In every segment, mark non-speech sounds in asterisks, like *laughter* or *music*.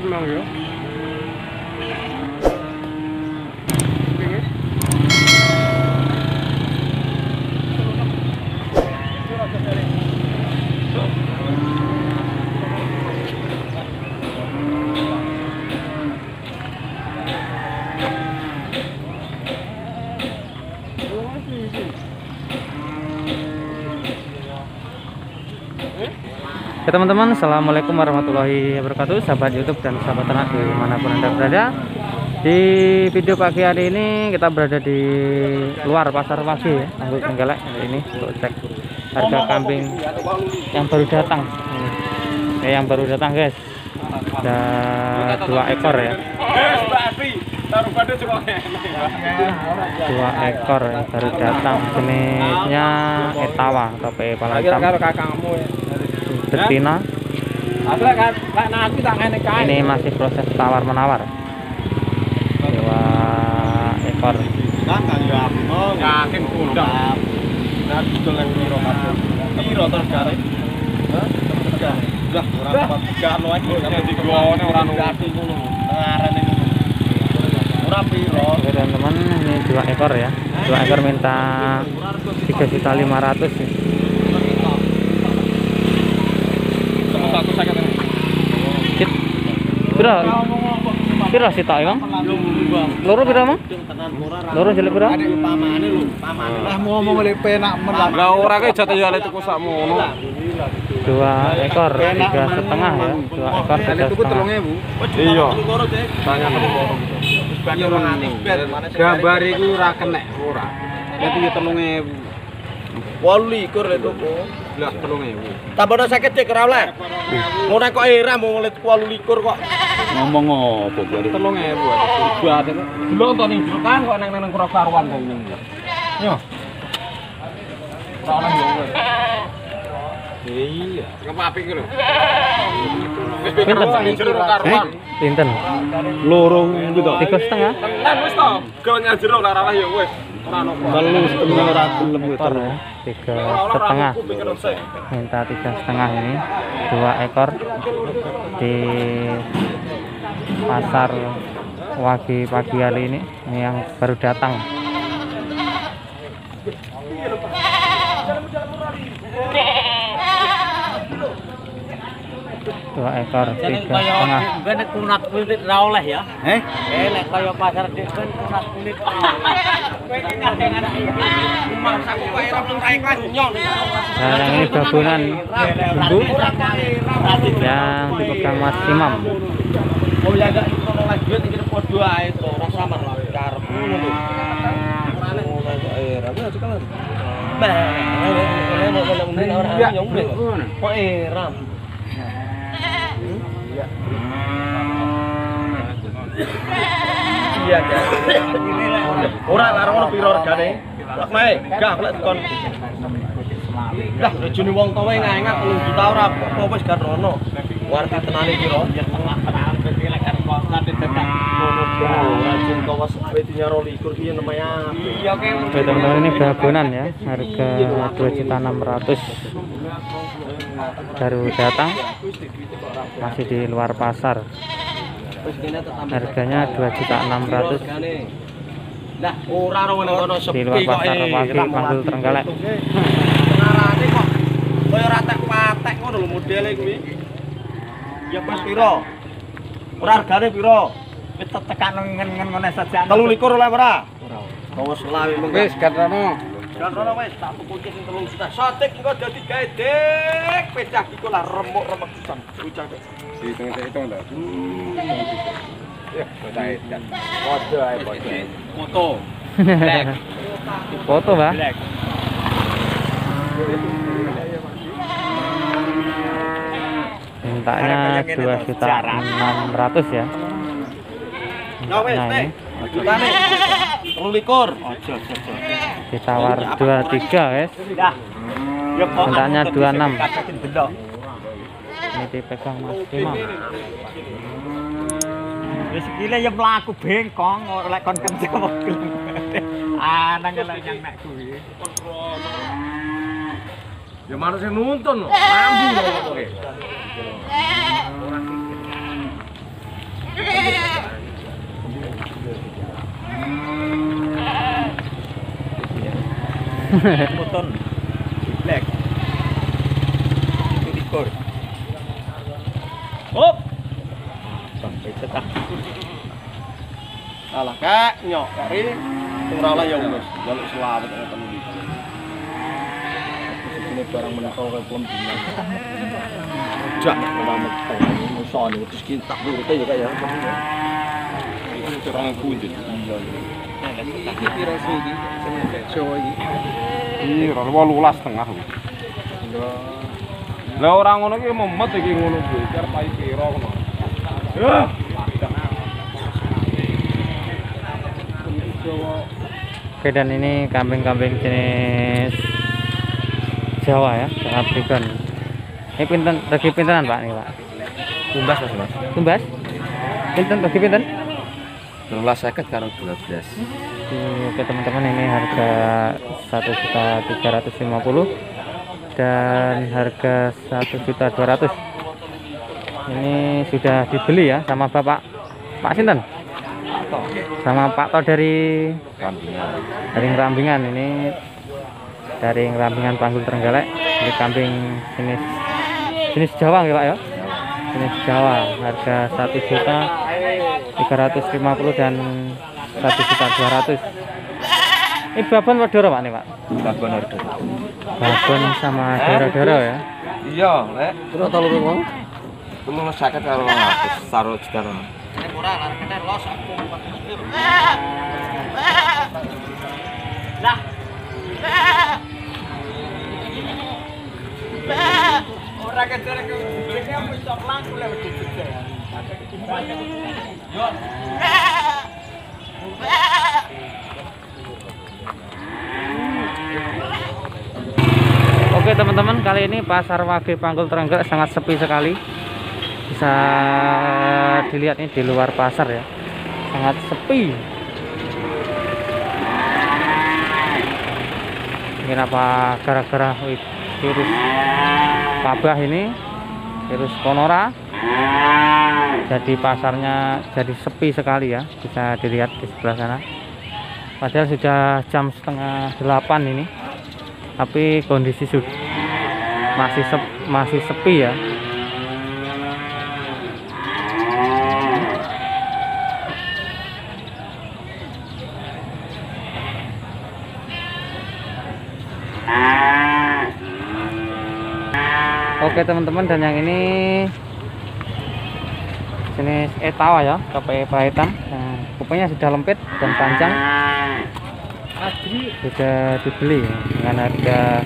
불량이요? Thank you. Ya teman-teman, Assalamualaikum warahmatullahi wabarakatuh Sahabat Youtube dan sahabat ternak di mana pun anda berada Di video pagi hari ini kita berada di luar pasar pagi ya Tanggul ini untuk cek harga kambing yang baru datang ini. Eh, yang baru datang guys Ada dua ekor ya Dua ekor yang baru datang Jenisnya Etawa atau PE Palantam kakakmu ya. Betina Ada kan, Kak nanti tak ngene kae. ini masih proses tawar menawar dua ekor ya. Nah, teman-teman ini dua ekor ya. Dua ekor minta tiga juta lima ratus Satu sakit ini. Piro? Piro sih tak emang? Loro emang? Loro jelek piro? Pamane lho, pamane. Lah ngomong oleh penak men. Lah ora kae jatah ya tuku sakmono. Dua ekor tiga setengah ya dua ekor tiga setengah Iya. Tanya Gambar iku ora kenek ora. Dadi ya 3000. 28 itu kok. Lah 3000. Tambah sakit cek ora oleh. Ngono kok era mau ngeliat 28 kok. Ngomong opo *laughs* kuwi? 3000. Buat. Belum to ning kan kok nang nang karo karuan kok ning. Yo. Oleh yo kowe. Iya. Kepapik lho. Wis Pinten? Lorong itu to. Tiga setengah? Tenan wis to. Gawe jero ora ora yo wis. Telu setengah gelem ekor ya tiga setengah. Minta tiga setengah ini dua ekor di pasar Wagi pagi hari ini ini yang baru datang dua ekor tiga setengah kunat kulit ra oleh ya. Eh? Eh kaya pasar kan kunat kulit. Kan ini gabungan bumbu yang dipegang Mas Imam Oh ya ae to, ora samar lah karep ngono kuwi aja kan. Ora. Kok era. Iya, Jan. Ora larang ngono piro regane? Lek mae, gak lek dikon. Lah, rejune wong tuwa ngangak 3 juta ora apa wis gak ono. Warti tenane piro? Ya tengah tenan berarti lek kan kosan ditetak. Ngono rajin ki namanya. Iya, teman-teman ini gabungan ya harga dua juta enam ratus baru datang masih di luar pasar harganya dua juta enam ratus di luar kok, pasar eh. pagi Panggul kok kaya ora tek patek ngono lho modele kuwi. Ya pas piro? Ora hargane piro? Wis tekan ngen-ngen ngene saja. 23 oleh ora? Ora. Bawa mengko. Wis katrono. Dan rono wis tak tuku iki sing 3 juta. Dadi gawe dek pecah iku lah remuk-remuk pisan. Ucap. Hitung-hitung to. Ya, baik. Padha ae padha. Foto. Black. foto mbak Black. mintanya dua juta enam ratus ya wis, nah Nek. ini Jutane. 23. Ojo, ojo, ojo. ditawar dua tiga guys Dah. Ya kok Mintanya 26. Katakin delok. ini dipegang Mas Imam Wis kile ya mlaku bengkong ora lek kon kenceng kok. Ah lek yang nek kuwi. Ya mana sing nuntun lho. Mambu lho kowe. Muton. Black. Itu dikor. Hop. Sampai tetap. Alah kak, nyok kari. Ora lah ya wis, jaluk selamat ngoten iki. Sini barang menikah kayak belum dina. Jak ora metu. Terus kita tak durute ya kak ya. Itu orang kunjut. Iya. Iki piro sih iki? Jawa iki. Iya, wolulas setengah. Lah orang ngono ki memet iki ngono kuwi, jar pai piro ngono. Oke dan ini kambing-kambing jenis Jawa ya, vegan. Ini pinten, regi pintenan Pak nih Pak? Tumbas Mas Mas. Tumbas? Pinten, regi pinten? 12 karo 12. Oke teman-teman ini harga satu juta tiga ratus lima puluh dan harga satu juta dua ratus. Ini sudah dibeli ya sama Bapak Pak Sinten? Sama Pak To dari Kambingan. dari Rambingan ini dari Rambingan Panggul Trenggalek ini kambing jenis jenis Jawa ya Pak ya jenis Jawa harga satu juta tiga ratus lima puluh dan satu juta dua ratus ini babon apa doro Pak nih Pak Babon order. babon sama doro-doro ya Iya, Lek. Terus telu wong. Kulo sakit karo 200 saro juta. Ora kejar ke ujungnya wis sok langku lewat jujur. Yo. Oke teman-teman kali ini pasar Wage Panggul Trenggalek sangat sepi sekali. Bisa dilihat ini di luar pasar ya. Sangat sepi. Mungkin apa gara-gara virus wabah ini virus konora jadi pasarnya jadi sepi sekali ya bisa dilihat di sebelah sana. Padahal sudah jam setengah delapan ini tapi kondisi sudah masih sep, masih sepi ya. Oke teman-teman dan yang ini jenis etawa ya tope pahitan nah, kupingnya sudah lempit dan panjang. Sudah dibeli dengan harga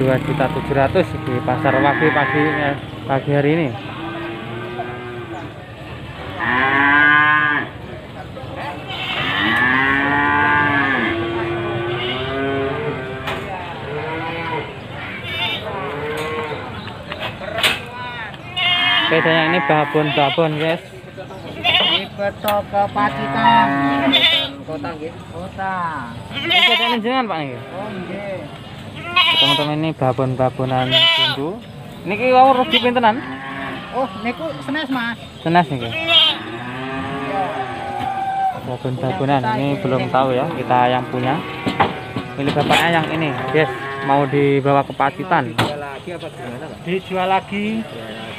2.700 di pasar Wage pagi pagi hari ini Yang ini babon-babon guys Ini beto ke Pacitan. Kota nggih. Kota. ini ini jenengan pak ini Oh nggih. teman-teman ini babon-babonan bumbu ini ki wau rugi pintenan Oh, niku senes, Mas. senes nih guys babon-babonan ini belum tahu ya kita yang punya milik bapaknya yang ini guys mau dibawa ke Pacitan lagi apa gimana, Pak? Dijual lagi.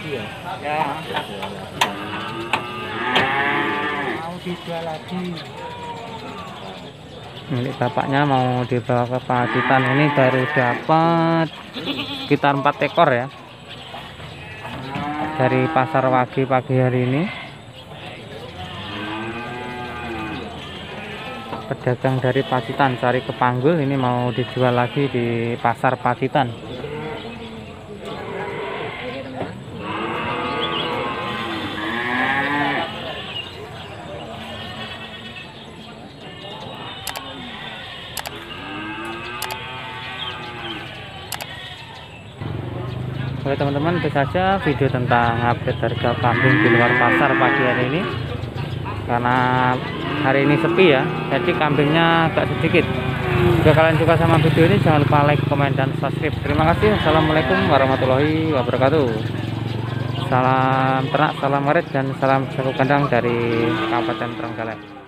Lagi ya. Ya. Mau dijual lagi. milik bapaknya mau dibawa ke Pacitan ini baru dapat sekitar 4 ekor ya dari pasar Wage pagi hari ini pedagang dari Pacitan cari ke Panggul ini mau dijual lagi di pasar Pacitan Oke teman-teman itu saja video tentang update harga kambing di luar pasar pagi hari ini. Karena hari ini sepi ya jadi kambingnya agak sedikit. Jika kalian suka sama video ini jangan lupa like, komen, dan subscribe. Terima kasih. Assalamualaikum warahmatullahi wabarakatuh. Salam ternak salam waris dan salam saku kandang dari Kabupaten Trenggalek